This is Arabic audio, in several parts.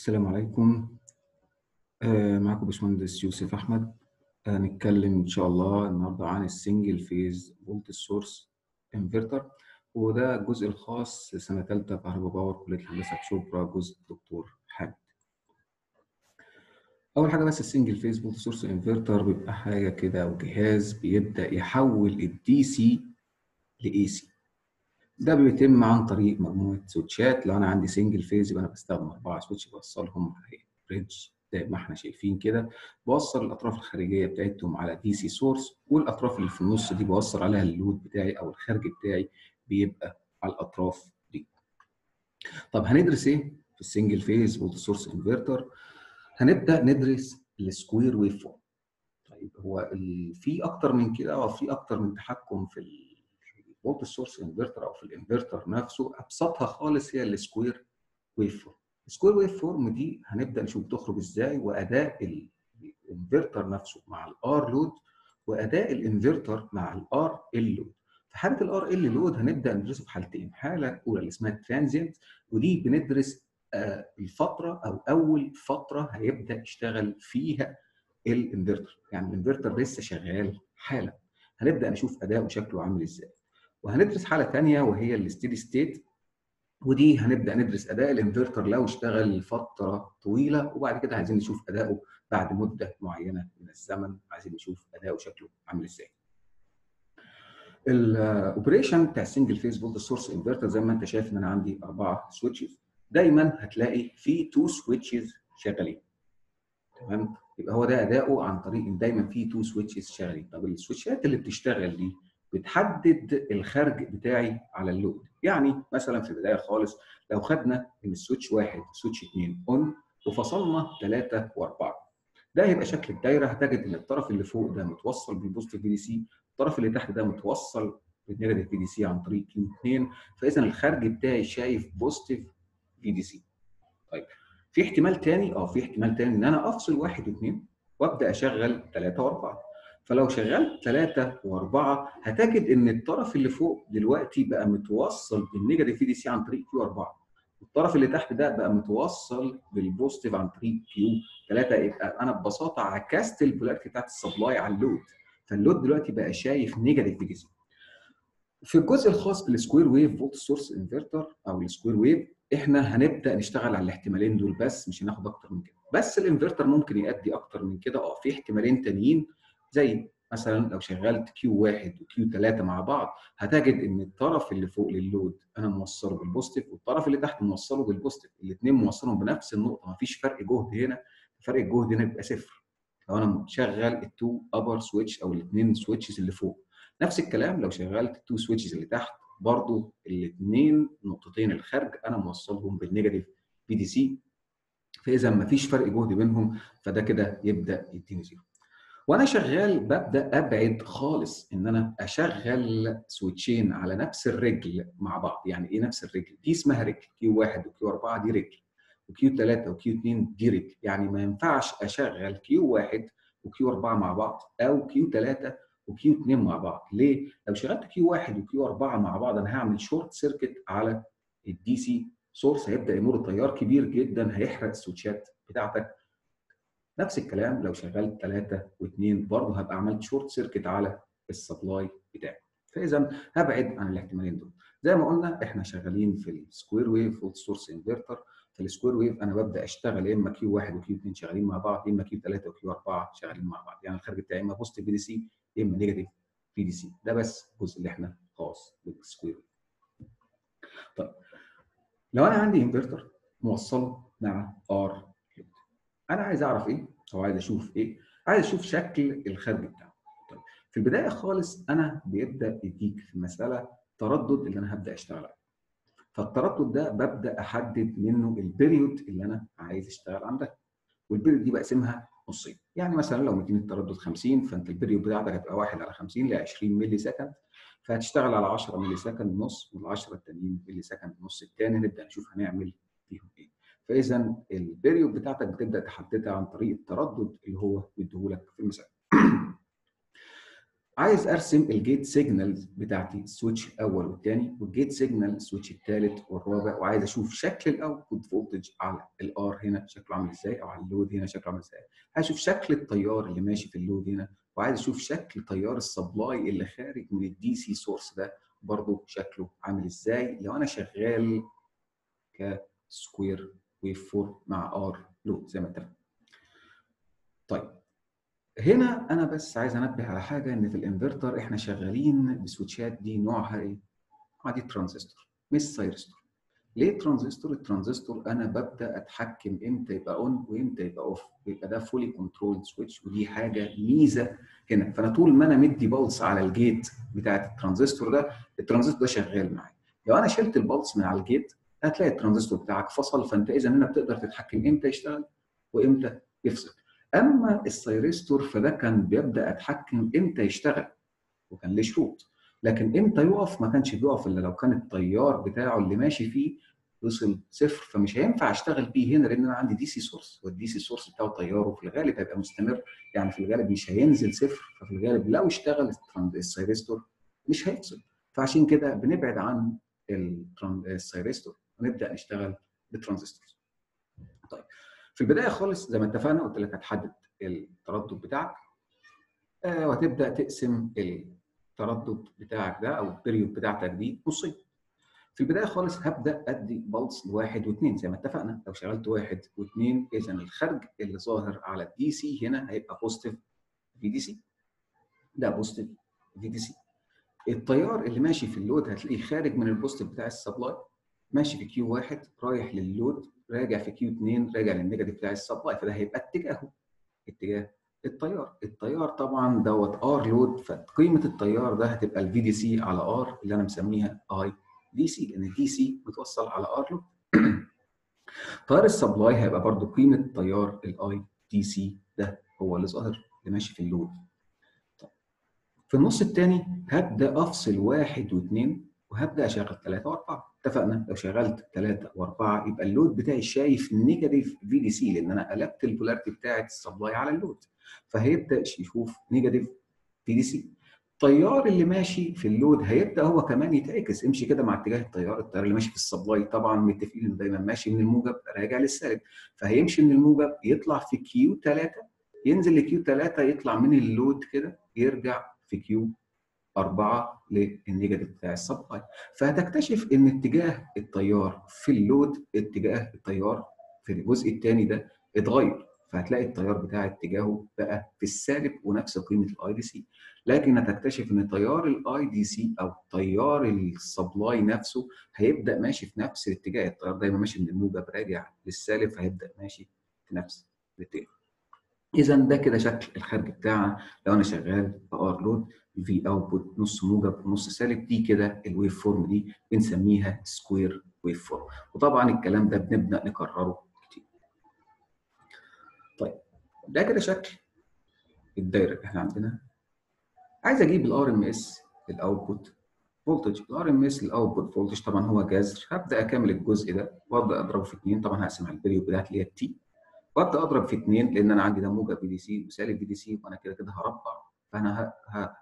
السلام عليكم. آه، معكم باشمهندس يوسف أحمد. هنتكلم إن شاء الله النهارده عن ال single phase volt source inverter وده الجزء الخاص سنة ثالثه كهرباء power كلية الهندسة شبرا جزء دكتور حامد. أول حاجة بس ال single phase volt source inverter بيبقى حاجة كده أو جهاز بيبدأ يحول ال DC ل AC ده بيتم عن طريق مجموعة switch ات لو أنا عندي single phase يبقى أنا بستخدم أربعة switch بوصلهم على bridge زي ما إحنا شايفين كده بوصل الأطراف الخارجية بتاعتهم على DC source والأطراف اللي في النص دي بوصل عليها ال load بتاعي أو الخارج بتاعي بيبقى على الأطراف دي. طب هندرس إيه في ال single phase volt source inverter؟ هنبدأ ندرس ال square waveform. طيب هو في أكتر من كده أو في أكتر من تحكم في ال volt source inverter أو في الإنفرتر نفسه أبسطها خالص هي ال square waveform. ال square waveform دي هنبدأ نشوف بتخرج إزاي وأداء الانفرتر نفسه مع ال R load وأداء الانفرتر مع ال RL load في حالة ال RL load هنبدأ ندرسه في حالتين حالة الاولى اللي اسمها transient ودي بندرس الفترة أو أول فترة هيبدأ يشتغل فيها الانفرتر يعني الانفرتر لسه شغال حالا. هنبدأ نشوف أداؤه شكله عامل إزاي. وهندرس حالة ثانية وهي ال steady state ودي هنبدأ ندرس أداء الإنفرتر لو اشتغل لفتره طويلة وبعد كده عايزين نشوف أداؤه بعد مدة معينة من الزمن عايزين نشوف أداؤه شكله عامل إزاي. ال operation بتاع ال single phase volt source inverter زي ما أنت شايف إن أنا عندي أربعة switches دايما هتلاقي في two switches شغالين. تمام؟ يبقى هو ده أداؤه عن طريق إن دايما في two switches شغالين. طب ال switch ات اللي بتشتغل دي بتحدد الخارج بتاعي على ال load. يعني مثلا في البداية خالص لو خدنا إن ال switch واحد switch اثنين on وفصلنا ثلاثة وأربعة. ده هيبقى شكل الدايرة. هتجد إن الطرف اللي فوق ده متوصل بال positive VDC الطرف اللي تحت ده متوصل بال negative VDC عن طريق Q 2 فاذا الخارج بتاعي شايف positive VDC طيب في احتمال تاني؟ آه في احتمال تاني إن أنا أفصل واحد واثنين وأبدأ أشغل ثلاثة وأربعة. فلو شغلت ثلاثة وأربعة هتجد إن الطرف اللي فوق دلوقتي بقى متوصل بال negative VDC عن طريق Q 4 والطرف اللي تحت ده بقى متوصل بال positive عن طريق Q 3 يبقى أنا ببساطة عكست ال polarity بتاعت ال supply على ال load. فال load دلوقتي بقى شايف negative VDC في الجزء الخاص بال square wave volt source inverter أو ال square wave إحنا هنبدأ نشتغل على الاحتمالين دول بس مش هناخد أكتر من كده. بس الانفرتر ممكن يؤدي أكتر من كده. آه في احتمالين تانيين زي مثلا لو شغلت Q 1 و Q 3 مع بعض هتجد إن الطرف اللي فوق لل load أنا موصله بال positive والطرف اللي تحت موصله بال positive الاثنين موصلهم بنفس النقطة مفيش فرق جهد هنا فرق الجهد هنا بيبقى صفر. لو أنا مشغل ال two upper switch أو الاثنين switches اللي فوق. نفس الكلام لو شغلت ال two switches اللي تحت برضو الاثنين نقطتين الخارج أنا موصلهم بال negative VDC فإذا مفيش فرق جهد بينهم فده كده يبدأ يديني zero وأنا شغال ببدأ أبعد خالص إن أنا أشغل switch ين على نفس الرجل مع بعض. يعني إيه نفس الرجل؟ دي اسمها رجل. Q 1 و Q 4 دي رجل. و Q 3 و Q 2 دي رجل. يعني ما ينفعش أشغل Q 1 و Q 4 مع بعض أو Q 3 و Q 2 مع بعض. ليه؟ لو شغلت Q 1 و Q 4 مع بعض أنا هعمل short circuit على ال DC source هيبدأ يمر تيار كبير جدا هيحرق ال switch ات بتاعتك. نفس الكلام لو شغلت 3 و2 برضه هبقى عملت short circuit على ال supply بتاعي. فإذا هبعد عن الاحتمالين دول. زي ما قلنا إحنا شغالين في ال square wave volt source inverter في ال square wave أنا ببدأ أشتغل يا إما Q 1 و Q 2 شغالين مع بعض يا إما Q 3 و Q 4 شغالين مع بعض. يعني الخارج بتاعي إما positive VDC يا إما negative VDC ده بس الجزء اللي إحنا خاص بال square wave طيب لو أنا عندي انفرتر موصله مع R أنا عايز أعرف إيه؟ أو عايز أشوف إيه؟ عايز أشوف شكل الخارج بتاعه. طيب في البداية خالص أنا بيبدأ يديك في المساله تردد اللي أنا هبدأ أشتغل عليه فالتردد ده ببدأ أحدد منه ال period اللي أنا عايز أشتغل عندها وال period دي بقسمها نصين. يعني مثلا لو مديني التردد 50 فأنت ال period بتاعتك هتبقى 1 على 50 ل 20 millisecond. فهتشتغل على 10 millisecond نص وال10 التانيين millisecond نص الثاني نبدأ نشوف هنعمل فيهم إيه. فاذا ال period بتاعتك بتبدأ تحددها عن طريق التردد اللي هو مديهولك في المثال. عايز أرسم ال gate signals بتاعتي ال switch الأول والثاني وال gate signal ال switch الثالث والرابع وعايز أشوف شكل ال output voltage على ال R هنا شكله عامل إزاي أو على ال load هنا شكله عامل إزاي أشوف شكل التيار اللي ماشي في ال load هنا وعايز أشوف شكل تيار ال supply اللي خارج من ال DC source ده برضه شكله عامل إزاي لو أنا شغال ك square waveform مع R load زي ما اتفقنا طيب هنا أنا بس عايز أنبه على حاجة إن في الإنفرتر إحنا شغالين بسويتشات دي نوعها إيه؟ عادي ترانزستور مش thyristor. ليه ترانزستور؟ الترانزستور أنا ببدأ أتحكم إمتى يبقى on وإمتى يبقى off يبقى ده fully control switch ودي حاجة ميزة هنا فأنا طول ما أنا مدي pulse على ال gate بتاعت الترانزستور ده الترانزستور ده شغال معايا. لو أنا شلت ال pulse من على ال gate هتلاقي الترانزستور بتاعك فصل فانت إذا هنا بتقدر تتحكم إمتى يشتغل وإمتى يفصل. أما ال thyristor فده كان بيبدأ أتحكم إمتى يشتغل وكان ليه شروط. لكن إمتى يقف؟ ما كانش بيقف إلا لو كان التيار بتاعه اللي ماشي فيه وصل صفر. فمش هينفع أشتغل بيه هنا لأن أنا عندي DC source وال DC source بتاعه تياره في الغالب هيبقى مستمر. يعني في الغالب مش هينزل صفر. ففي الغالب لو اشتغل ال thyristor مش هيفصل. فعشان كده بنبعد عن ال thyristor ونبدا نشتغل بترانزستور طيب في البداية خالص زي ما اتفقنا قلت لك هتحدد التردد بتاعك. آه وهتبدأ تقسم التردد بتاعك ده أو ال period بتاعتك دي نصين. في البداية خالص هبدأ أدي pulse لواحد واثنين زي ما اتفقنا. لو شغلت واحد واثنين اذا الخرج اللي ظاهر على ال DC هنا هيبقى positive في دي سي ده بوزيتيف في دي سي التيار اللي ماشي في ال load هتلاقيه خارج من ال positive بتاع ال supply ماشي في Q واحد رايح لل load راجع في Q 2 راجع لل negative بتاع ال supply فده هيبقى اتجاهه اتجاه التيار. التيار طبعا دوت R load فقيمة التيار ده هتبقى ال VDC على R اللي أنا مسميها IDC لأن ال DC متوصل على R load. تيار ال supply هيبقى برضو قيمة تيار ال I DC ده هو اللي ظاهر اللي ماشي في ال load. طيب. في النص الثاني هبدأ أفصل واحد واثنين وهبدأ أشغل ثلاثة وأربعة. اتفقنا؟ لو شغلت 3 و4 يبقى ال load بتاعي شايف negative VDC لأن أنا قلبت ال polarity بتاعت ال supply على ال load. فهيبدأ يشوف negative VDC التيار اللي ماشي في ال load هيبدأ هو كمان يتعكس. امشي كده مع اتجاه التيار التيار اللي ماشي في ال supply طبعا متفقين انه دايما ماشي من الموجب راجع للسالب. فهيمشي من الموجب يطلع في Q 3 ينزل ل Q 3 يطلع من ال load كده يرجع في Q 4 لل negative بتاع ال supply فهتكتشف إن اتجاه التيار في ال load اتجاه التيار في الجزء الثاني ده اتغير. فهتلاقي التيار بتاع اتجاهه بقى في السالب ونفس قيمة ال IDC لكن هتكتشف إن تيار ال IDC أو تيار ال supply نفسه هيبدأ ماشي في نفس الاتجاه التيار دايما ماشي من الموجب راجع للسالب فهيبدأ ماشي في نفس الاتجاه. اذا ده كده شكل الخارج بتاعنا. لو أنا شغال ب R load في output نص موجب ونص سالب. دي كده ال waveform دي بنسميها square waveform وطبعا الكلام ده بنبدأ نكرره كتير. طيب ده كده شكل الدايرة اللي إحنا عندنا. عايز أجيب ال RMS ال output voltage ال RMS ال output voltage طبعا هو جذر. هبدأ أكامل الجزء ده وأبدأ أضربه في 2 طبعا هقسم على ال period بتاعتي اللي هي ال T وأبدأ أضرب في 2 لأن أنا عندي ده موجب في دي سي وسالب في دي سي وأنا كده كده هربع فأنا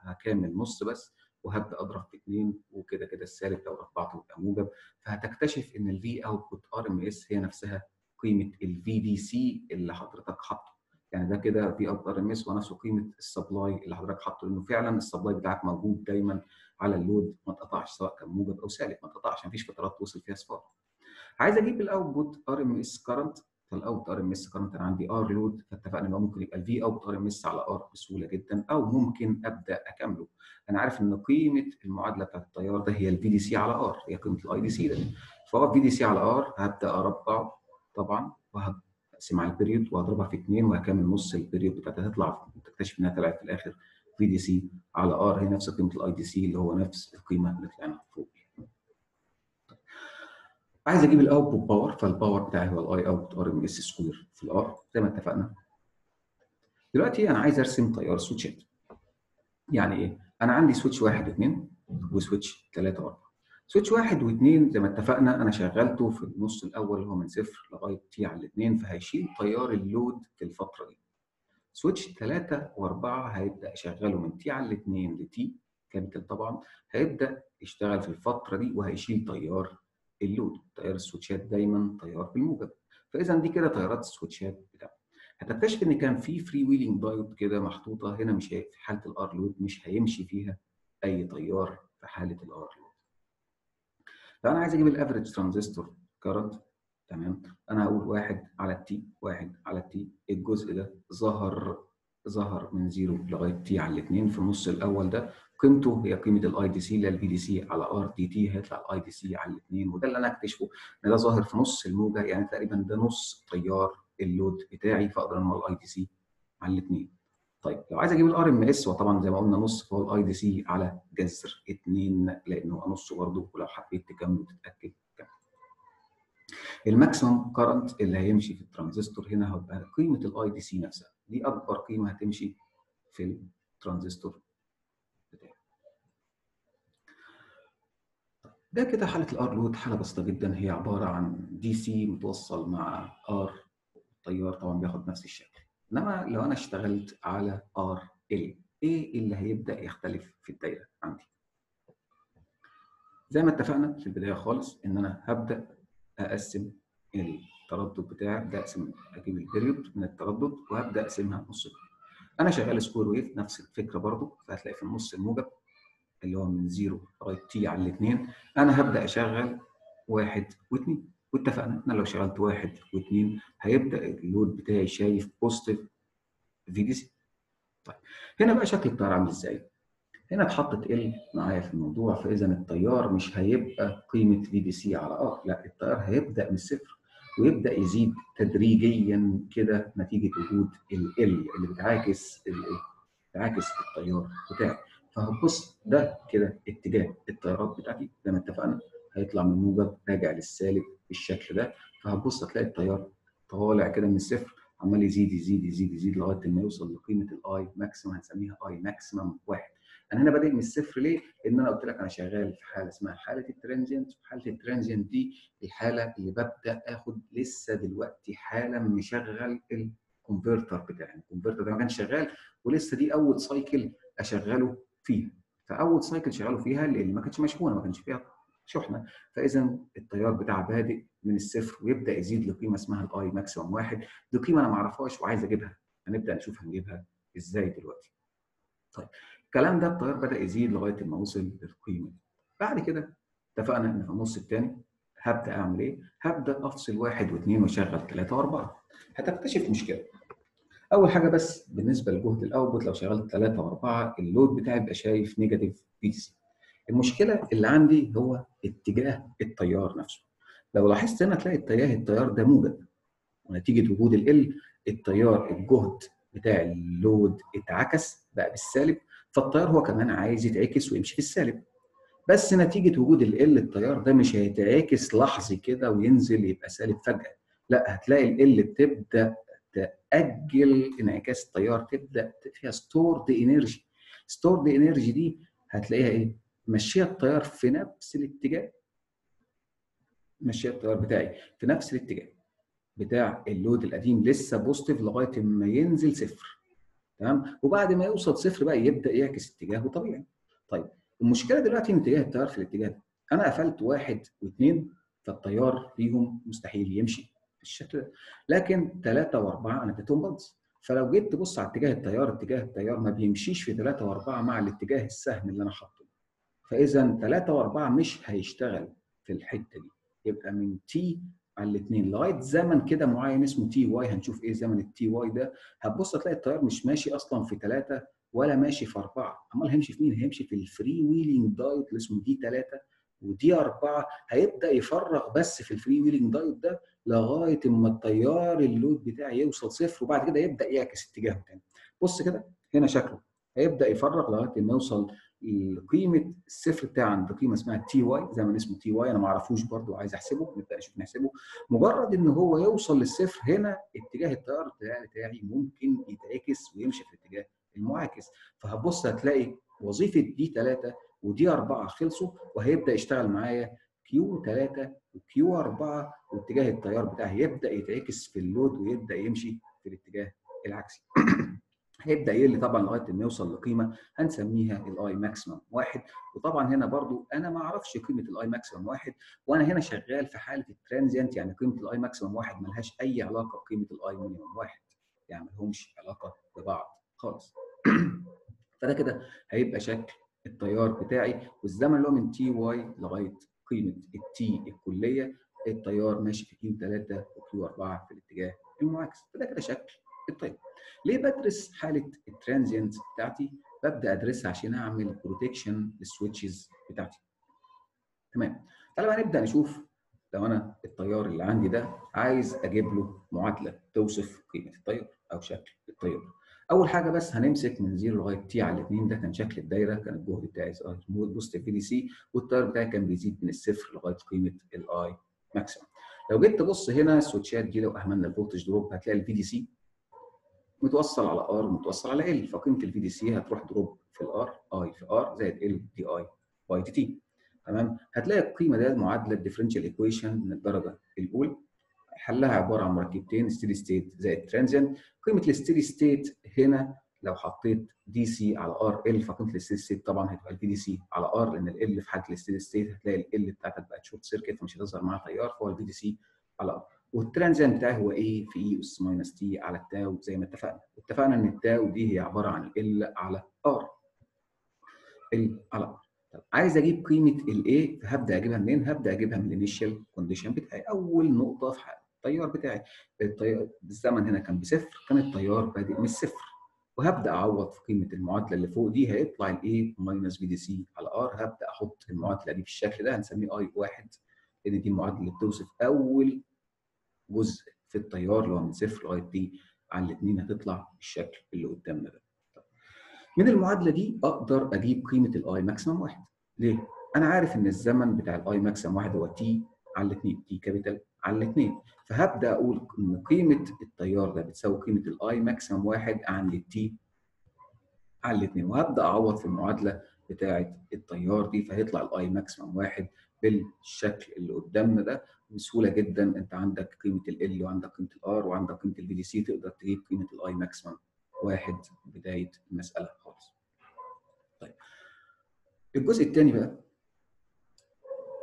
هكامل نص بس وهبدأ أضرب في 2 وكده كده السالب لو ربعته يبقى موجب. فهتكتشف إن ال V output RMS هي نفسها قيمة ال VDC اللي حضرتك حاطه. يعني ده كده V RMS ونفسه قيمة ال supply اللي حضرتك حاطه. لأنه فعلا ال supply بتاعك موجود دايما على ال load ما اتقطعش سواء كان موجب أو سالب ما اتقطعش مفيش فترات وصل فيها صفر عايز أجيب ال output RMS current فال out RMS current أنا عندي R load فاتفقنا ان ممكن يبقى ال V out RMS على R بسهولة جدا أو ممكن أبدأ أكامله. أنا عارف إن قيمة المعادلة بتاعت التيار ده هي ال VDC على R هي قيمة ال IDC ده. فهو VDC على R هبدأ أربعه طبعا وهقسم على ال period وهضربها في اثنين وهكامل نص ال period بتاعتها. تطلع تكتشف إنها طلعت في الآخر VDC على R هي نفس قيمة ال IDC اللي هو نفس القيمة اللي طلعنا فوق. عايز أجيب ال output power فال power بتاعي هو ال I out RMS square في ال R زي ما اتفقنا. دلوقتي أنا عايز ارسم تيار سويتشات. يعني إيه؟ أنا عندي switch واحد واثنين و switch ثلاثة وأربعة. switch واحد واثنين زي ما اتفقنا أنا شغلته في النص الأول اللي هو من صفر لغاية T على الاثنين فهيشيل تيار ال load في الفترة دي. switch 3 و4 هيبدأ يشغله من T على الاثنين ل T capital طبعا هيبدأ يشتغل في الفترة دي وهيشيل تيار ال load تيار السويتشات دايما تيار بالموجب. فاذا دي كده تيارات السويتشات بتاعتي. هتكتشف إن كان في freewheeling diode كده محطوطة هنا مش في حالة ال R load مش هيمشي فيها أي تيار في حالة ال R load لو أنا عايز أجيب ال average transistor current تمام. أنا هقول واحد على ال T واحد على ال T الجزء ده ظهر ظهر من zero لغاية T على الاثنين في النص الأول ده. قيمته هي قيمة ال IDC اللي ال VDC على R dt هيطلع ال IDC على الاثنين وده اللي أنا اكتشفه إن ده ظاهر في نص الموجة يعني تقريبا ده نص تيار ال load بتاعي فأقدر إن ال IDC على الاثنين. طيب لو عايز أجيب ال RMS وطبعا زي ما قلنا نص فهو ال I DC على جذر 2 لأنه هو نصه برضه ولو حبيت تكمل وتتاكد كمل. ال maximum current اللي هيمشي في الترانزستور هنا هيبقى قيمة ال I DC نفسها. دي أكبر قيمة هتمشي في الترانزستور بتاعي. ده كده حالة ال R load حالة بسيطة جدا. هي عبارة عن DC متوصل مع R. التيار طبعا بياخد نفس الشكل. إنما لو أنا اشتغلت على RL إيه اللي هيبدأ يختلف في الدايرة عندي؟ زي ما اتفقنا في البداية خالص إن أنا هبدأ أقسم التردد بتاعي ابدا أقسم أجيب ال period من التردد وهبدأ أقسمها نص أنا شغال square wave نفس الفكرة برضو فهتلاقي في النص الموجب اللي هو من zero لغاية T على الاثنين أنا هبدأ أشغل واحد واثنين واتفقنا ان لو شغلت واحد واثنين هيبدأ ال load بتاعي شايف positive V DC. طيب هنا بقى شكل التيار عامل إزاي؟ هنا اتحطت L معايا في الموضوع فإذا التيار مش هيبقى قيمة V DC على R لا التيار هيبدأ من الصفر ويبدأ يزيد تدريجيا كده نتيجة وجود ال L اللي بتعاكس بتعاكس التيار بتاعي فهتبص ده كده اتجاه التيارات بتاعتي زي ما اتفقنا هيطلع من موجب راجع للسالب بالشكل ده فهتبص هتلاقي التيار طالع كده من الصفر عمال يزيد يزيد يزيد يزيد لغاية ما يوصل لقيمة ال I maximum هنسميها I maximum واحد. أنا هنا بادئ من الصفر ليه؟ لأن أنا قلت لك أنا شغال في حالة اسمها حالة ال transient وحالة ال transient دي الحالة اللي ببدأ آخد لسه دلوقتي حالا مشغل ال converter بتاعي، ال converter ده ما كانش شغال ولسه دي أول cycle أشغله فيها. فأول cycle شغاله فيها ال L ما كانتش مشحونة ما كانش فيها شحنة فإذا التيار بتاعها بادئ من الصفر ويبدأ يزيد لقيمة اسمها ال I maximum واحد دي قيمة أنا ما أعرفهاش وعايز أجيبها هنبدأ نشوف هنجيبها إزاي دلوقتي. طيب الكلام ده التيار بدأ يزيد لغاية ما وصل للقيمه بعد كده اتفقنا إن في النص الثاني هبدأ أعمل إيه؟ هبدأ أفصل واحد واثنين وأشغل ثلاثة وأربعة. هتكتشف مشكلة. أول حاجة بس بالنسبة لجهد ال output لو شغلت ثلاثة وأربعة ال load بتاعي يبقى شايف negative V DC. المشكلة اللي عندي هو اتجاه التيار نفسه. لو لاحظت هنا تلاقي اتجاه التيار ده موجب ونتيجة وجود ال L التيار الجهد بتاع ال load اتعكس بقى بالسالب فالتيار هو كمان عايز يتعكس ويمشي في السالب. بس نتيجة وجود ال L التيار ده مش هيتعكس لحظي كده وينزل يبقى سالب فجأة. لا هتلاقي ال L بتبدأ تأجل انعكاس التيار تبدأ فيها stored energy stored energy دي هتلاقيها إيه؟ مشيها التيار في نفس الاتجاه. مشيها التيار بتاعي في نفس الاتجاه. بتاع اللود القديم لسه positive لغاية ما ينزل صفر. تمام؟ وبعد ما يوصل صفر بقى يبدأ يعكس اتجاهه طبيعي. طيب المشكلة دلوقتي ان اتجاه التيار في الاتجاه ده. أنا قفلت واحد واثنين فالتيار فيهم مستحيل يمشي بالشكل ده. لكن ثلاثة وأربعة أنا اديتهم pulse فلو جيت تبص على اتجاه التيار اتجاه التيار ما بيمشيش في ثلاثة وأربعة مع الاتجاه السهم اللي أنا حاطه. فإذا ثلاثة وأربعة مش هيشتغل في الحتة دي. يبقى من T على الاثنين لغاية زمن كده معين اسمه T Y هنشوف إيه زمن ال T Y ده. هتبص تلاقي التيار مش ماشي أصلا في ثلاثة ولا ماشي في أربعة. أمال هيمشي في مين؟ هيمشي في ال freewheeling diode اللي اسمه D ثلاثة و D أربعة. هيبدأ يفرغ بس في ال freewheeling diode ده لغاية أما التيار ال load بتاعي يوصل صفر وبعد كده يبدأ يعكس اتجاهه تاني. بص كده هنا شكله. هيبدأ يفرغ لغاية ما يوصل قيمه الصفر بتاع عند قيمه اسمها T Y زمن اسمه T Y أنا ما أعرفوش برده عايز أحسبه نبدأ نشوف نحسبه. مجرد إن هو يوصل للصفر هنا اتجاه التيار بتاعي ممكن يتعكس ويمشي في الاتجاه المعاكس. فهتبص هتلاقي وظيفة D 3 و D 4 خلصوا وهيبدأ يشتغل معايا Q 3 و Q 4 واتجاه التيار بتاعي يبدأ يتعكس في ال load ويبدأ يمشي في الاتجاه العكسي. هيبدأ يقل طبعا لغاية ما يوصل لقيمة هنسميها ال I maximum واحد. وطبعا هنا برضو أنا ما أعرفش قيمة ال I maximum واحد وأنا هنا شغال في حالة ال transient يعني قيمة ال I maximum واحد ملهاش أي علاقة بقيمة ال I minimum واحد يعني ما لهمش علاقة ببعض خالص. فده كده هيبقى شكل التيار بتاعي والزمن اللي هو من T Y لغاية قيمة ال T الكلية التيار ماشي في Q 3 و Q 4 في الاتجاه المعاكس. فده كده شكل التيار ليه بدرس حالة ال transient بتاعتي؟ ببدأ أدرسها عشان أعمل protection لل switches بتاعتي. تمام تعالى بقى نبدأ نشوف لو أنا التيار اللي عندي ده عايز أجيب له معادلة توصف قيمة التيار أو شكل التيار. أول حاجة بس هنمسك من 0 لغاية T على الاثنين ده كان شكل الدايرة كان الجهد بتاعي positive V DC والتيار بتاعي كان بيزيد من الصفر لغاية قيمة ال I maximum لو جيت تبص هنا السويتشات دي لو اهملنا ال voltage drop هتلاقي ال V DC متوصل على R ومتوصل على L فقيمة ال V DC هتروح drop في ال R I في R زائد L DI by dt تمام؟ هتلاقي القيمة دي معادلة differential equation من الدرجة الأولى. حلها عبارة عن مركبتين steady state زائد transient قيمة ال steady state هنا لو حطيت DC على RL فقيمة ال steady state طبعا هتبقى الفي دي سي على ار لأن ال في حالة ال steady state هتلاقي L بتاعتك بقت short circuit فمش هتظهر معاها تيار فهو ال V DC على R وال transient بتاعي هو A في e أس minus t على ال tau زي ما اتفقنا. اتفقنا إن ال tau دي هي عبارة عن L على R L على R طب عايز أجيب قيمة ال A فهبدأ أجيبها منين؟ هبدأ أجيبها من ال initial condition بتاعي. أول نقطة في. التيار بتاعي. التيار الزمن هنا كان بصفر كان التيار بادئ من الصفر وهبدأ أعوض في قيمة المعادلة اللي فوق دي هيطلع ال A minus V DC على R هبدأ أحط المعادلة دي بالشكل ده هنسميه i واحد لأن دي المعادلة اللي بتوصف أول جزء في التيار اللي هو من صفر لغاية T على الاثنين هتطلع بالشكل اللي قدامنا ده. من المعادلة دي أقدر أجيب قيمة ال I maximum واحد. ليه؟ أنا عارف إن الزمن بتاع ال I maximum واحد هو T على الاثنين T capital على الاثنين فهبدأ أقول إن قيمة التيار ده بتساوي قيمة ال I maximum واحد عند ال T على الاثنين وهبدأ أعوض في المعادلة بتاعه التيار دي فهيطلع ال I maximum واحد بالشكل اللي قدامنا ده بسهولة جدا أنت عندك قيمة ال L وعندك قيمة ال R وعندك قيمة ال V DC تقدر تجيب قيمة ال I maximum واحد بداية المسألة خالص. طيب الجزء الثاني بقى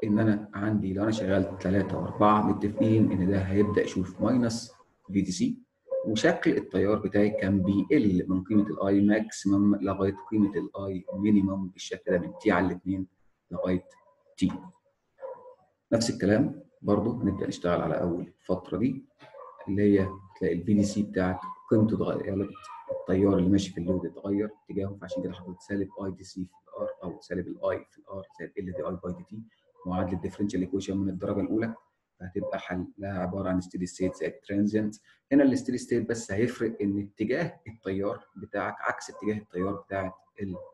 إن أنا عندي لو أنا شغال 3 و4 متفقين إن ده هيبدأ يشوف minus V DC وشكل التيار بتاعي كان بيقل من قيمة ال I maximum لغاية قيمة ال I minimum بالشكل ده من T على الاثنين لغاية T. نفس الكلام برضه هنبدا نشتغل على أول فترة دي اللي هي تلاقي ال V DC بتاعك قيمته اتغيرت التيار اللي ماشي في ال load اتغير اتجاهه فعشان كده حطيت سالب I DC في ال R أو سالب ال i في ال R زائد L di by dt معادلة differential equation من الدرجة الأولى. فهتبقى حلها عبارة عن steady state زائد transient هنا ال steady state بس هيفرق إن اتجاه التيار بتاعك عكس اتجاه التيار بتاعت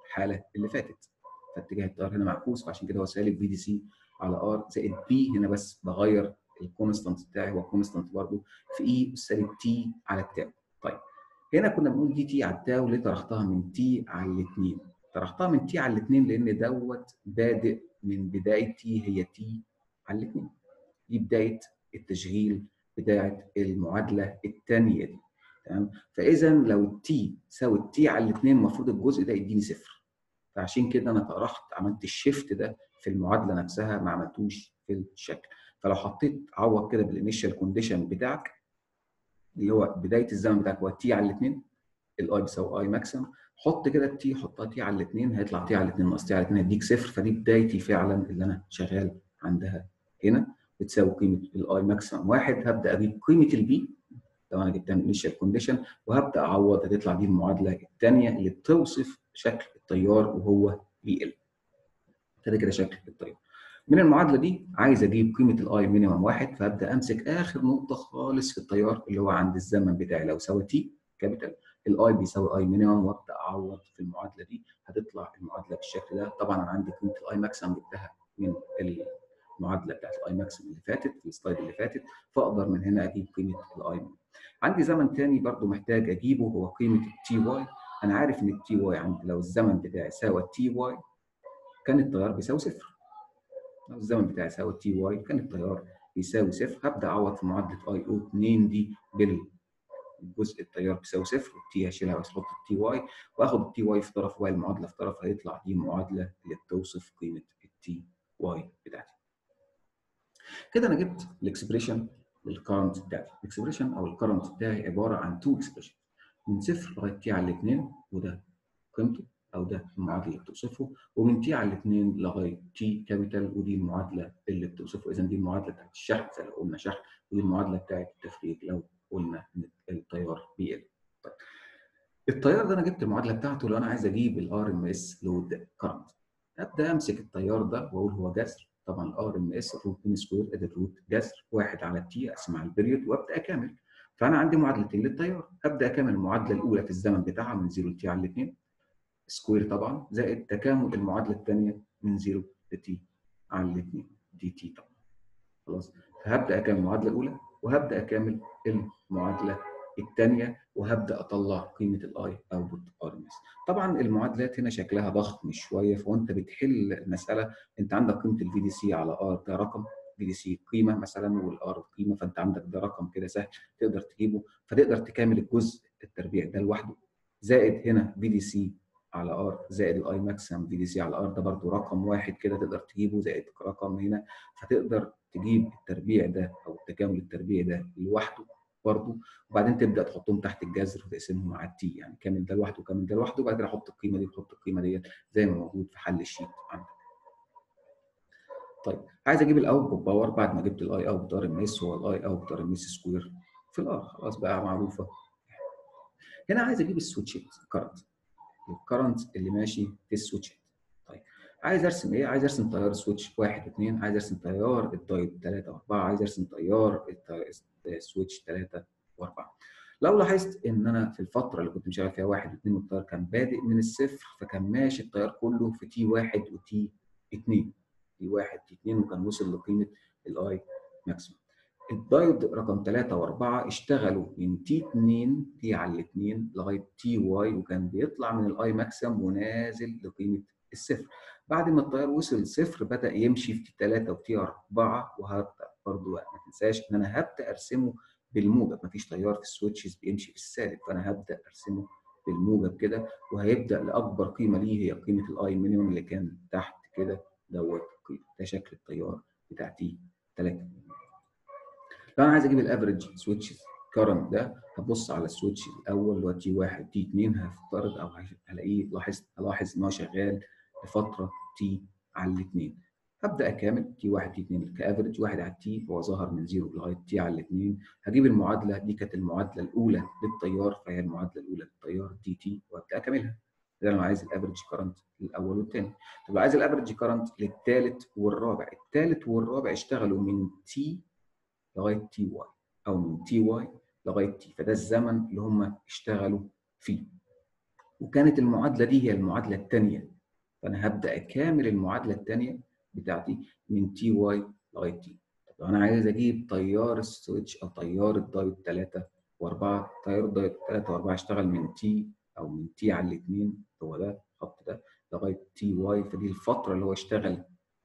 الحالة اللي فاتت. فاتجاه التيار هنا معكوس فعشان كده هو سالب V DC على R زائد B هنا بس بغير ال constant بتاعي هو constant برضه في e سالب t على ال tau. طيب هنا كنا بنقول دي t على ال tau ليه طرحتها من T على الاثنين طرحتها من T على الاثنين لأن دوت بادئ من بداية T هي T على الاثنين دي بداية التشغيل بتاعه المعادلة الثانية دي. تمام؟ فإذا لو ال t ساوي ال T على الاثنين المفروض الجزء ده يديني صفر. فعشان كده أنا طرحت عملت ال shift ده في المعادلة نفسها ما عملتوش في الشكل. فلو حطيت عوض كده بال initial condition بتاعك اللي هو بداية الزمن بتاعك هو T على الاثنين ال i بيساوي I maximum حط كده ال t حطها T على الاثنين هيطلع T على الاثنين ناقص T على الاثنين هيديك صفر. فدي بدايتي فعلا اللي أنا شغال عندها هنا بتساوي قيمة ال I maximum واحد. هبدأ أجيب قيمة ال B لو أنا جبتها من ال initial condition وهبدأ أعوض هتطلع دي المعادلة الثانية اللي بتوصف شكل التيار وهو بيقل كده كده شكل التيار من المعادلة دي عايز أجيب قيمة ال I minimum واحد فأبدأ أمسك آخر نقطة خالص في التيار اللي هو عند الزمن بتاعي. لو ساوي T capital ال i بيساوي I minimum وأبدأ أعوض في المعادلة دي. هتطلع المعادلة بالشكل ده. طبعا أنا عندي قيمة ال I maximum جبتها من المعادلة بتاعت ال I maximum اللي فاتت في ال slide اللي فاتت فأقدر من هنا أجيب قيمة ال I عندي زمن ثاني برضو محتاج أجيبه هو قيمة ال T y أنا عارف إن ال T y عندي لو الزمن بتاعي ساوى ال T y كان التيار بيساوي صفر. الزمن بتاعي يساوي T y كان التيار بيساوي صفر. هبدأ أعوض في معادلة I o 2 دي الجزء التيار بيساوي صفر وال t هشيلها واحط ال T y وأخد ال T y في طرف واي المعادلة في طرف هيطلع دي معادلة اللي بتوصف قيمة ال T y بتاعتي. كده أنا جبت ال expression لل current بتاعتي، ال expression أو ال current بتاعي عبارة عن two expression من صفر لغاية T على الاثنين وده قيمته. أو ده المعادلة اللي بتوصفه ومن T على الاثنين لغاية T capital ودي المعادلة اللي بتوصفه اذا دي المعادلة بتاعت الشحن زي لو قلنا شحن ودي المعادلة بتاعت التفريغ لو قلنا إن التيار بيقل. طيب التيار ده أنا جبت المعادلة بتاعته لو أنا عايز أجيب ال RMS load current أبدأ أمسك التيار ده وأقول هو جذر. طبعا ال RMS root square ادي ال root جذر. واحد على ال T اقسم على ال period وأبدأ أكمل. فأنا عندي معادلتين للتيار. أبدأ أكمل المعادلة الأولى في الزمن بتاعها من 0 ل T على الاثنين square طبعا زائد تكامل المعادلة الثانية من 0 ل T على الاثنين dt طبعا. خلاص. فهبدأ أكمل المعادلة الأولى وهبدأ أكمل المعادلة الثانية وهبدأ أطلع قيمة ال I output R طبعا المعادلات هنا شكلها ضخم شوية فوانت بتحل المسألة. أنت عندك قيمة ال V DC على R ده رقم. V DC قيمة مثلا وال R قيمة. فأنت عندك ده رقم كده سهل تقدر تجيبه. فتقدر تكامل الجزء التربيع ده لوحده. زائد هنا V DC على R زائد ال I maximum V DC على R ده برضه رقم واحد كده تقدر تجيبه زائد رقم هنا فتقدر تجيب التربيع ده أو التكامل التربيعي ده لوحده برضه وبعدين تبدأ تحطهم تحت الجذر وتقسمهم على ال T يعني كامل ده لوحده وكامل ده لوحده وبعد كده أحط القيمة دي واحط القيمة ديت زي ما موجود في حل ال sheet عندك. طيب عايز أجيب ال output power بعد ما جبت ال I out RMS هو ال I out RMS square في ال R خلاص بقى معروفة. هنا عايز أجيب السويتشات current ال current اللي ماشي في السويتشات. طيب عايز ارسم إيه؟ عايز ارسم تيار switch واحد واثنين، عايز ارسم تيار الدايت ثلاثة وأربعة، عايز ارسم تيار ال switch ثلاثة وأربعة. لو لاحظت ان أنا في الفترة اللي كنت مشغل فيها واحد واثنين والتيار كان بادئ من الصفر فكان ماشي التيار كله في T واحد و T اثنين. T واحد T اثنين وكان وصل لقيمة ال I maximum. الدايود رقم 3 و4 اشتغلوا من T 2 T على الاثنين لغاية T y وكان بيطلع من ال I maximum ونازل لقيمة الصفر. بعد ما التيار وصل صفر بدأ يمشي في T 3 و T 4 وهبدا برضه ما تنساش إن أنا هبدا أرسمه بالموجب. مفيش تيار في ال switches بيمشي في السالب فأنا هبدأ أرسمه بالموجب كده وهيبدأ لأكبر قيمة ليه هي قيمة ال I minimum اللي كان تحت كده دوت. ده شكل التيار بتاع T 3 لو أنا عايز أجيب ال average switches current ده هبص على ال switch الأول اللي هو T 1 T 2 هفترض أو هلاقيه لاحظ الاحظ إن هو شغال لفترة T على الاثنين هبدأ اكامل T 1 T 2 ك average واحد على ال T هو ظهر من 0 لغاية T على الاثنين هجيب المعادلة دي كانت المعادلة الأولى للتيار فهي المعادلة الأولى للتيار dt وأبدأ أكملها. ده أنا عايز ال average current الأول والثاني طب عايز ال average current للثالث والرابع الثالث والرابع اشتغلوا من T لغاية T y أو من T y لغاية T فده الزمن اللي هم اشتغلوا فيه. وكانت المعادلة دي هي المعادلة الثانية فأنا هبدأ اكامل المعادلة الثانية بتاعتي من T y لغاية T طب أنا عايز أجيب تيار ال switch أو تيار الدايود 3 و4 تيار الدايود 3 و4 اشتغل من T أو من T على الاثنين هو ده الخط ده لغاية T y فدي الفترة اللي هو اشتغل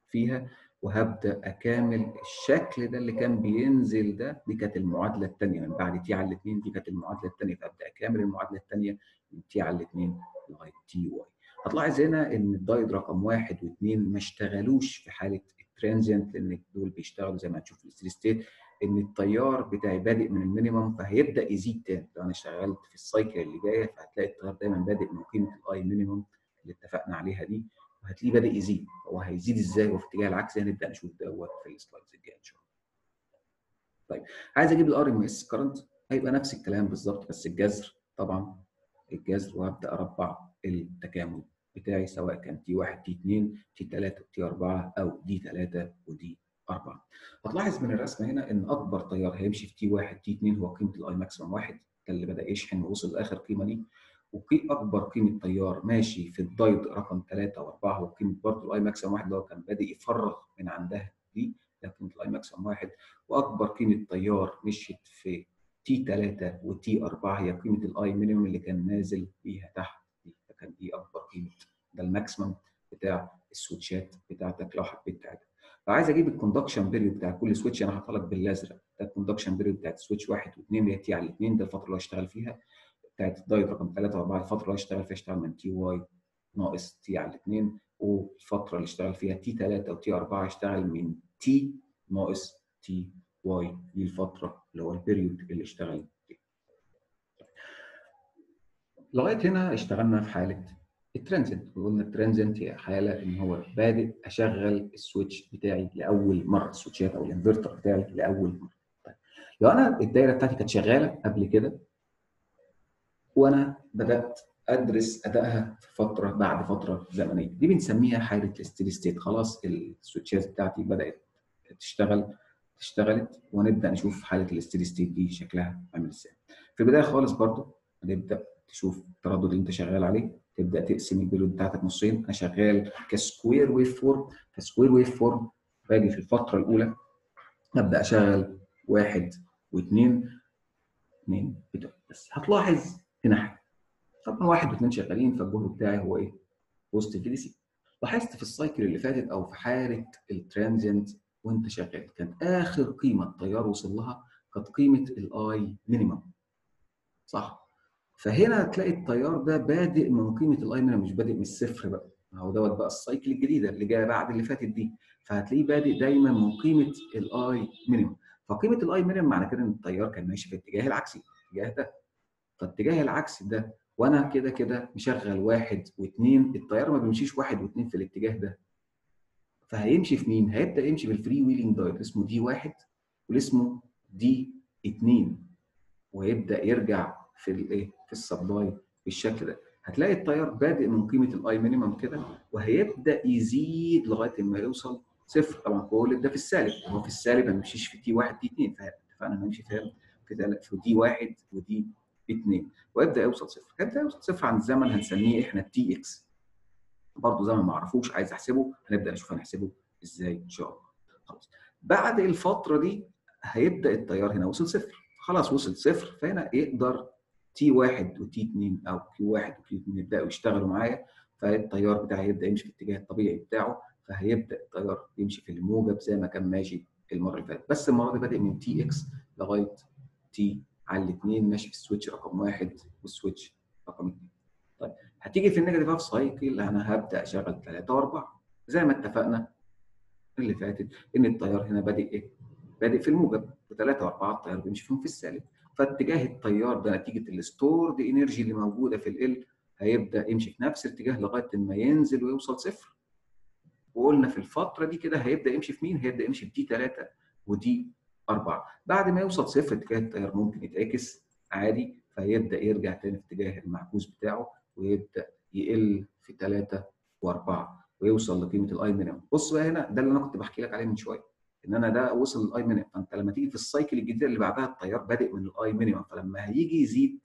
فيها. وهبدأ أكامل الشكل ده اللي كان بينزل ده. دي كانت المعادلة الثانية من بعد T على الاثنين دي كانت المعادلة الثانية فأبدأ أكامل المعادلة الثانية من T على الاثنين لغاية T y. هتلاحظ هنا إن الدايد رقم واحد واثنين ما اشتغلوش في حالة ال transient لأن دول بيشتغلوا زي ما هتشوف في ال steady state. إن التيار بتاعي بادئ من ال minimum فهيبدأ يزيد تاني. لو أنا اشتغلت في ال cycle اللي جاية فهتلاقي التيار دايما بادئ من قيمة ال I minimum اللي اتفقنا عليها دي. وهتلاقيه بادئ يزيد. هو هيزيد إزاي؟ وفي اتجاه العكس هنبدا نشوف دوت في ال slides الجاية إن شاء الله. طيب عايز أجيب ال RMS current هيبقى نفس الكلام بالظبط بس الجذر طبعا الجذر وهبدأ أربع التكامل بتاعي سواء كان T 1 T 2 T 3 T 4 أو D 3 و D 4 هتلاحظ من الرسمة هنا إن أكبر تيار هيمشي في T 1 T 2 هو قيمة ال I maximum 1 ده اللي بدأ يشحن ووصل لآخر قيمة دي. وفي أكبر قيمه تيار ماشي في الدايد رقم 3 و4 وقيمه برضه ال I maximum 1 اللي هو كان بادئ يفرغ من عندها دي قيمه ال I maximum 1 وأكبر قيمة تيار مشيت في T 3 و T 4 هي قيمة ال I minimum اللي كان نازل فيها تحت دي. فكان دي أكبر قيمة. ده ال maximum بتاع السويتشات بتاعتك لو حبيت تعدل. لو عايز أجيب ال conduction period بتاع كل switch أنا هحطها لك بالأزرق. ده ال conduction period بتاعت switch 1 و2 اللي هي T على الاثنين ده الفترة اللي هشتغل فيها. بتاعت الدايت رقم 3 و4 الفترة اللي هشتغل فيها اشتغل من T y ناقص T على الاثنين والفترة اللي اشتغل فيها T 3 و T 4 اشتغل من T ناقص T y. دي الفترة اللي هو ال period اللي اشتغل فيه. لغاية هنا اشتغلنا في حالة ال transient. وقلنا ال transient هي حالة إن هو بادئ أشغل ال switch بتاعي لأول مرة السويتشات أو الإنفرتر بتاعي لأول مرة. طيب لو أنا الدايرة بتاعتي كانت شغالة قبل كده وأنا بدأت أدرس أدائها في فترة بعد فترة زمنية. دي بنسميها حاله ال steady state خلاص السويتشات بتاعتي بدأت تشتغل اشتغلت ونبدأ نشوف حاله ال steady state دي شكلها عامل إزاي. في البداية خالص برضو هنبدا تشوف التردد اللي أنت شغال عليه تبدأ تقسم ال period بتاعتك نصين. أنا شغال ك square waveform ف square waveform باجي في الفترة الأولى أبدأ أشغل واحد واثنين اثنين بس هتلاحظ حاجة طبعا واحد واثنين شغالين فالجهد بتاعي هو إيه؟ positive DC لاحظت في ال cycle اللي فاتت أو في حالة ال transient وأنت شغال كانت آخر قيمة التيار وصل لها كانت قيمة ال I minimum صح؟ فهنا تلاقي التيار ده بادئ من قيمة ال I minimum مش بادئ من الصفر بقى. هو دوت بقى ال cycle الجديده اللي جاية بعد اللي فاتت دي. فهتلاقيه بادئ دايما من قيمة ال I minimum فقيمة ال I minimum معنى كده إن التيار كان ماشي في الاتجاه العكسي الاتجاه ده. فالاتجاه العكسي ده وأنا كده كده مشغل واحد واثنين التيار ما بيمشيش واحد واثنين في الاتجاه ده. فهيمشي في مين؟ هيبدأ يمشي بال freewheeling diode اسمه D واحد واللي اسمه D اثنين ويبدأ يرجع في الإيه؟ في ال supply بالشكل ده. هتلاقي التيار بادئ من قيمة ال I minimum كده وهيبدأ يزيد لغاية ما يوصل صفر. طبعا كل ده في السالب. هو في السالب ما بيمشيش في T واحد T اثنين فانا هنمشي في في D واحد و D اثنين ويبدا يوصل صفر. يبدا يوصل صفر عند زمن هنسميه إحنا ال T x برضه زمن ما اعرفوش عايز احسبه هنبدأ نشوف هنحسبه إزاي إن شاء الله. خلاص. بعد الفترة دي هيبدأ التيار هنا وصل صفر. خلاص وصل صفر. فهنا يقدر T واحد و T 2 أو Q واحد و Q 2 يبدأوا يشتغلوا معايا. فالتيار بتاعي هيبدأ يمشي في الاتجاه الطبيعي بتاعه فهيبدأ التيار يمشي في الموجب زي ما كان ماشي المرة اللي فاتت. بس المرة دي بادئ من TX لغاية T على الاثنين ماشي في ال switch رقم واحد وال switch رقم اثنين. طيب هتيجي في ال negative half cycle أنا هبدأ أشغل ثلاثة وأربعة زي ما اتفقنا اللي فاتت إن التيار هنا بادئ إيه؟ بادئ في الموجب وثلاثه وأربعة التيار بيمشي فيهم في السالب فاتجاه التيار ده نتيجة ال stored energy اللي موجودة في ال هيبدأ يمشي في نفس الاتجاه لغاية ما ينزل ويوصل صفر وقلنا في الفترة دي كده هيبدأ يمشي في مين؟ هيبدأ يمشي في D 3 و D 4 بعد ما يوصل صفر اتجاه التيار ممكن يتعكس عادي فيبدأ يرجع تاني في اتجاه المعكوس بتاعه ويبدأ يقل في 3 و4 ويوصل لقيمة ال I minimum بص بقى هنا ده اللي أنا كنت بحكي لك عليه من شوية إن أنا ده وصل لل I minimum فأنت لما تيجي في ال cycle الجديده اللي بعدها التيار بادئ من ال I minimum فلما هيجي يزيد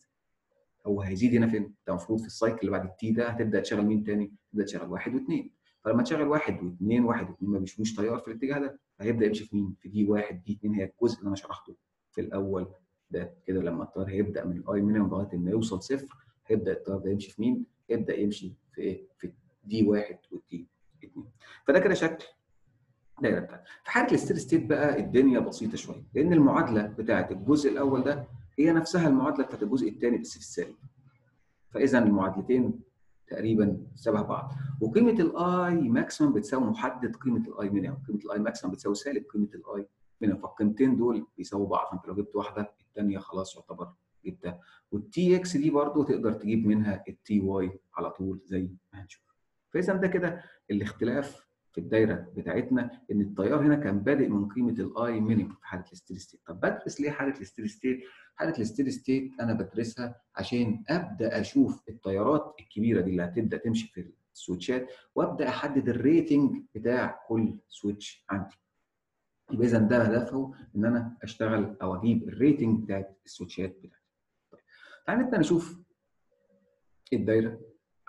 هو هيزيد هنا فين؟ انت المفروض في ال cycle اللي بعد ال T ده هتبدأ تشغل مين تاني؟ تبدأ تشغل واحد واثنين. فلما تشغل واحد واثنين واحد واثنين ما بيشوفوش تيار في الاتجاه ده فهيبدا يمشي في مين؟ في D واحد D اثنين هي الجزء اللي أنا شرحته في الأول ده كده لما التيار هيبدأ من ال I minimum لغاية ما يوصل صفر هيبدأ التيار ده يمشي في مين؟ يبدأ يمشي في إيه؟ في D واحد و D اثنين فده كده شكل دايره بتاعتي في حالة ال steady state بقى الدنيا بسيطة شوية لأن المعادلة بتاعت الجزء الأول ده هي نفسها المعادلة بتاعت الجزء الثاني بس في السالب فإذا المعادلتين تقريبا شبه بعض. وقيمة ال I maximum بتساوي محدد قيمة ال I minimum قيمة ال I maximum بتساوي سالب قيمة ال I minimum فالقيمتين دول بيساووا بعض. فأنت لو جبت واحدة الثانية خلاص يعتبر جبتها. وال TX دي برضو تقدر تجيب منها ال TY على طول زي ما هنشوف. فاذا ده كده الاختلاف في الدايرة بتاعتنا إن التيار هنا كان بادئ من قيمة ال I minimum في حالة ال steady state طب بدرس ليه حالة ال steady state حالة ال steady state أنا بدرسها عشان أبدأ أشوف التيارات الكبيرة دي اللي هتبدأ تمشي في السويتشات وأبدأ أحدد ال rating بتاع كل switch عندي. يبقى اذا ده هدفه إن أنا أشتغل أو أجيب ال rating بتاعت السويتشات بتاعتي. طيب تعال نبدأ نشوف الدايرة.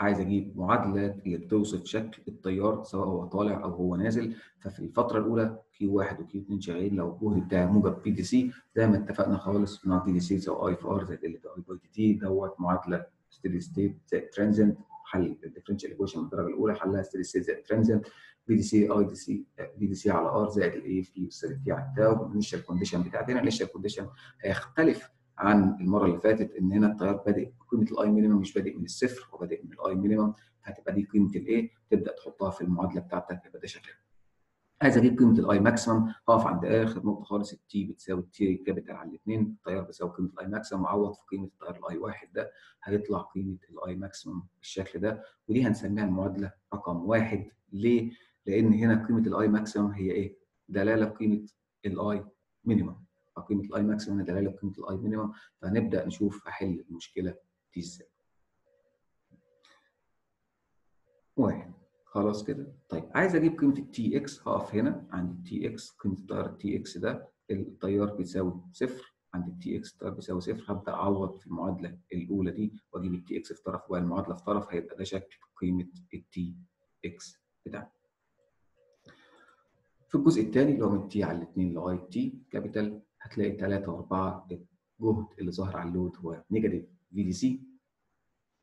عايز أجيب معادلات اللي بتوصف شكل التيار سواء هو طالع أو هو نازل. ففي الفترة الأولى Q 1 و Q 2 شغالين. لو الجهد بتاعي موجب V DC زي ما اتفقنا خالص ان V DC يساوي I في R زائد L di by dt دوت معادلة steady state زائد transient حل ال differential equation من الدرجة الأولى حلها steady state زائد transient V DC I DC V DC على R زائد ال A في T على ال tau ال initial condition بتاعتنا. ال initial condition هيختلف عن المرة اللي فاتت إن هنا التيار بادئ قيمة ال I minimum مش بادئ من الصفر هو بادئ من ال I minimum هتبقى دي قيمة ال A تبدأ تحطها في المعادلة بتاعتك يبقى ده شكلها عايز أجيب قيمة ال I maximum هقف عند آخر نقطة خالص ال T بتساوي ال T capital على الاثنين التيار بيساوي قيمة ال I maximum واعوض في قيمة التيار ال I واحد ده هيطلع قيمة ال I maximum بالشكل ده ودي هنسميها المعادلة رقم واحد ليه؟ لأن هنا قيمة ال I maximum هي إيه؟ دلالة قيمة ال I minimum قيمة ال I maximum دلالة قيمة ال I minimum فهنبدأ نشوف أحل المشكلة دي إزاي. واحد. خلاص كده. طيب عايز أجيب قيمة ال TX هقف هنا عند ال TX قيمة التيار ال TX ده التيار بيساوي صفر. عند ال TX التيار بيساوي صفر هبدأ أعوض في المعادلة الأولى دي وأجيب ال TX في طرف والمعادله في طرف هيبقى ده شكل قيمة ال TX بتاعنا. في الجزء الثاني اللي هو من T على الاثنين لغاية T capital هتلاقي 3 و4 الجهد اللي ظاهر على ال load هو negative V DC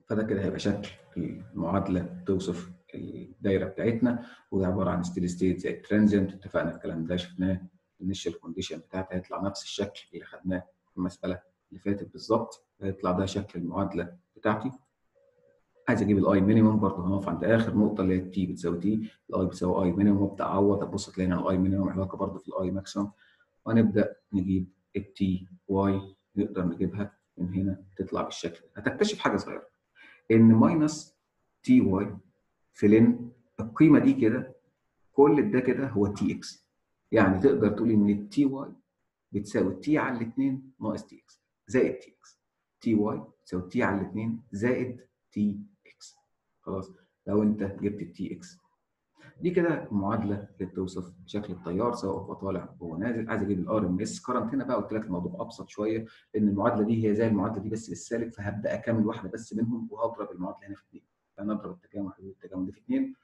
فده كده هيبقى شكل المعادلة توصف الدايرة بتاعتنا وهي عبارة عن steady state زائد transient اتفقنا الكلام ده شفناه ال initial condition بتاعتها هيطلع نفس الشكل اللي خدناه في المسألة اللي فاتت بالظبط هيطلع ده شكل المعادلة بتاعتي. عايز أجيب ال I minimum برضه هنقف عند آخر نقطة اللي هي ال T بتساوي T ال I بتساوي I minimum وابدا اعوض ابص تلاقي ال I minimum علاقة برضه في ال I maximum وهنبدا نجيب ال TY نقدر نجيبها من هنا تطلع بالشكل. ده هتكتشف حاجة صغيرة إن minus TY في ln القيمة دي كده كل ده كده هو TX يعني تقدر تقول إن ال TY بتساوي T على الاثنين ناقص TX زائد TX TY بتساوي T على الاثنين زائد TX خلاص لو أنت جبت ال TX دي كده المعادله اللي بتوصف شكل التيار سواء هو طالع هو نازل. عايز أجيب ال RMS current هنا بقى قلت لك الموضوع أبسط شوية لأن المعادلة دي هي زي المعادلة دي بس بالسالب فهبدأ أكامل واحدة بس منهم وهضرب المعادلة هنا في اثنين فانا أضرب التجمع التجمع ده في اثنين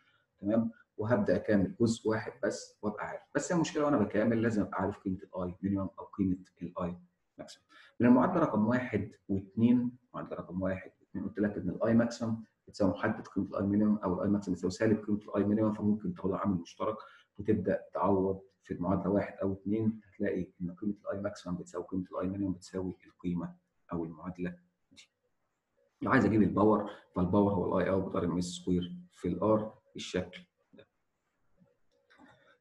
تمام؟ وهبدأ أكامل جزء واحد بس وأبقى عارف. بس المشكلة وأنا بكامل لازم أبقى عارف قيمة ال I minimum أو قيمة ال I maximum من المعادلة رقم واحد واثنين معادلة رقم واحد واثنين قلت لك إن ال I maximum بتساوي محدد قيمة ال I minimum أو ال I maximum بتساوي سالب قيمة ال I minimum فممكن تاخدها عامل مشترك وتبدأ تعوض في المعادلة واحد أو اثنين هتلاقي إن قيمة ال I maximum بتساوي قيمة ال I minimum بتساوي القيمة أو المعادلة دي. لو عايز أجيب ال power فال power هو ال I out RMS square في ال R بالشكل ده.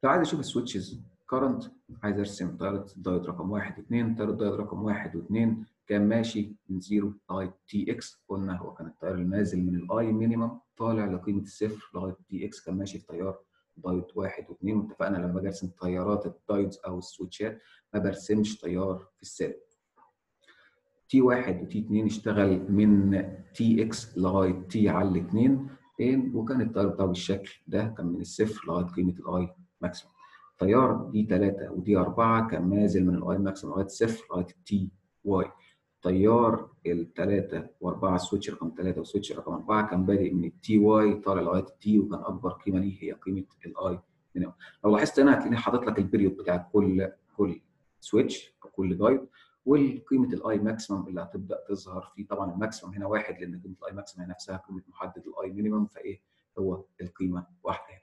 لو عايز أشوف ال switches current عايز أرسم طياره الدايود رقم واحد واثنين طياره الدايود رقم واحد واثنين كان ماشي من 0 لغايه tx قلنا هو كان التيار النازل من ال I minimum طالع لقيمة الصفر لغايه tx كان ماشي في تيار دايود واحد واثنين واتفقنا لما باجي أرسم تيارات ال diodes أو ال switchات ما برسمش تيار في السالب. T واحد و T اثنين اشتغل من tx لغايه T على الاثنين وكان التيار بتاعه بالشكل ده كان من الصفر لغاية قيمة ال I maximum. تيار D 3 و D 4 كان نازل من ال I maximum لغاية صفر لغاية ال ty. تيار الثلاثة وأربعة ال switch رقم ثلاثة وال switch رقم أربعة كان بادئ من ال ty طالع لغاية ال T وكان أكبر قيمة ليه هي قيمة ال I minimum. لو لاحظت هنا هتلاقيني حاطط لك ال period بتاع كل كل switch أو كل دايود وقيمة ال I maximum اللي هتبدأ تظهر فيه طبعا ال maximum هنا واحد لأن قيمة ال I maximum هي نفسها قيمة محدد ال I minimum فإيه هو القيمة واحدة هنا.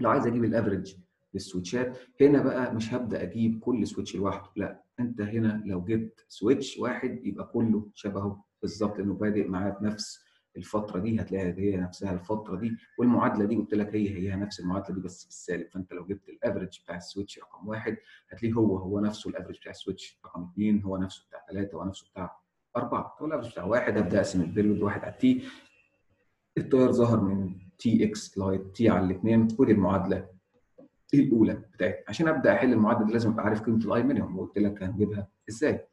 لو عايز أجيب ال average لل switchات هنا بقى مش هبدأ أجيب كل switch لوحده لا أنت هنا لو جبت switch واحد يبقى كله شبهه بالظبط لأنه بادئ معاه بنفس الفترة دي هتلاقيها هي نفسها الفترة دي والمعادلة دي قلت لك هي هي نفس المعادلة دي بس بالسالب فأنت لو جبت ال average بتاع ال switch رقم واحد هتلاقيه هو هو نفسه ال average بتاع ال switch رقم اثنين هو نفسه بتاع ثلاثة ونفسه بتاع أربعة هو ال average بتاع واحد. أبدأ أقسم ال period واحد على T التيار ظهر من tx لغاية T على الاثنين ودي المعادلة الأولى بتاعتي عشان أبدأ أحل المعادلة لازم أبقى عارف قيمة ال I minimum وقلت لك هنجيبها إزاي.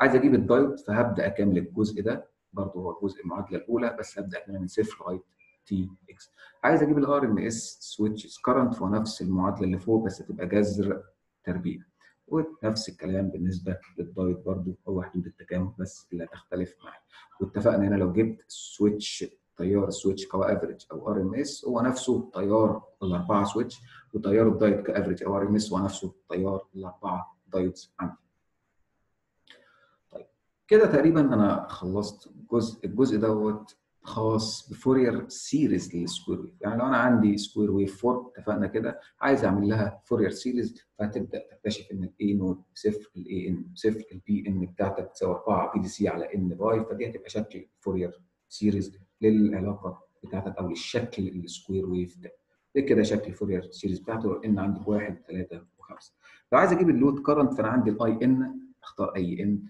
عايز أجيب الدايود فهبدأ أكمل الجزء ده. برضه هو جزء المعادلة الأولى بس هبدأ اكملها من صفر لغاية tx عايز أجيب ال RMS switches current نفس المعادلة اللي فوق بس هتبقى جذر تربيع. ونفس الكلام بالنسبة للدايود برضه. هو حدود التكامل بس اللي هتختلف معاه واتفقنا هنا لو جبت switch تيار ال switch ك average أو RMS هو نفسه تيار الأربعة switch وتيار الدايود ك average أو RMS هو نفسه تيار الأربعة diodes عندي. طيب كده تقريبا أنا خلصت الجزء الجزء دوت خاص ب Fourier series لل square wave يعني لو أنا عندي square waveform اتفقنا كده عايز أعمل لها Fourier series فهتبدا تكتشف إن ال a note صفر ال an صفر ال bn بتاعتك تساوي 4 V DC على n pi فدي هتبقى شكل فورير series للعلاقة بتاعتك أو للشكل ال square wave ده. ده كده شكل Fourier series بتاعته ان عندي 1 3 و5 لو عايز أجيب ال load current فأنا عندي ال I n أختار I n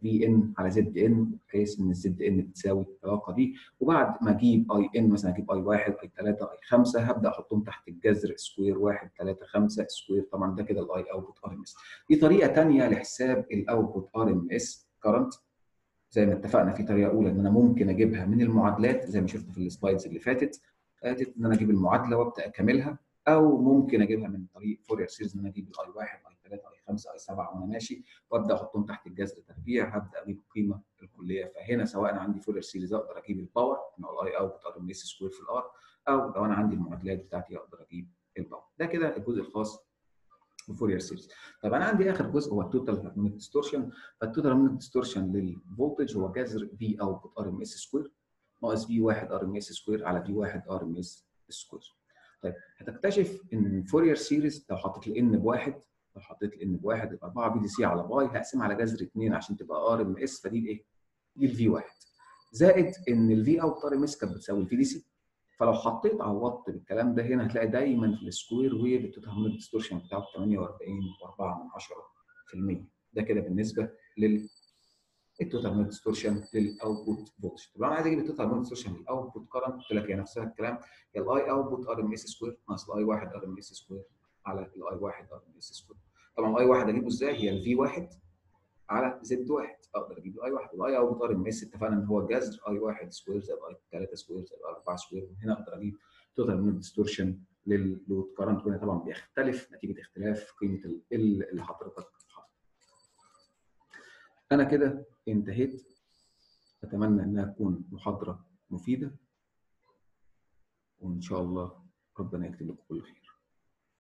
V n على Z n بحيث إن ال Z n بتساوي العلاقة دي. وبعد ما أجيب I n مثلا أجيب I 1 I 3 I 5 هبدأ أحطهم تحت الجذر square 1 3 5 square طبعا ده كده ال I output RMS دي طريقة ثانية لحساب ال output RMS current زي ما اتفقنا في طريقة أولى إن أنا ممكن أجيبها من المعادلات زي ما شفنا في ال slides اللي فاتت فاتت إن أنا أجيب المعادلة وأبدأ أكملها أو ممكن أجيبها من طريق Fourier series إن أنا أجيب ال I 1 I 3 I 5 I 7 وأنا ماشي وأبدأ أحطهم تحت الجذر تربيع هبدأ أجيب القيمه الكلية. فهنا سواء أنا عندي Fourier series أقدر أجيب ال power إن ال I out RM square في ال R أو لو أنا عندي المعادلات بتاعتي أقدر أجيب ال power ده كده الجزء الخاص ب Fourier series طب أنا عندي آخر جزء هو ال total harmonic distortion فال total harmonic distortion لل voltage هو جذر V output RMS square ناقص V 1 RMS square على V 1 RMS square طيب هتكتشف إن Fourier series لو حطيت ال n بواحد لو حطيت ال n بواحد يبقى 4 V DC على pi هقسم على جذر 2 عشان تبقى RMS فدي الإيه؟ دي ال V 1 زائد إن ال V out RMS كانت بتساوي ال V DC فلو حطيت عوضت بالكلام ده هنا هتلاقي دايما في ال square wave ال total harmonic distortion بتاعه 48.4% ده كده بالنسبة لل ال total harmonic distortion لل output voltage طب أنا عايز أجيب ال total harmonic distortion لل output current قلت لك هي نفسها الكلام. هي ال I output RMS square ناقص ال I 1 RMS square على ال I 1 RMS square طبعا ال I 1 أجيبه إزاي؟ هي ال V 1 على Z 1 أقدر أجيب ال I 1 وال I output RMS اتفقنا إن هو جذر. I 1 square زائد I 3 square زائد I 4 square هنا أقدر أجيب total harmonic distortion لل load current وهنا طبعا بيختلف. نتيجة اختلاف قيمة ال اللي حضرتك حاططها. أنا كده انتهيت. أتمنى إنها تكون محاضرة مفيدة. وإن شاء الله ربنا يكتب لكم كل خير.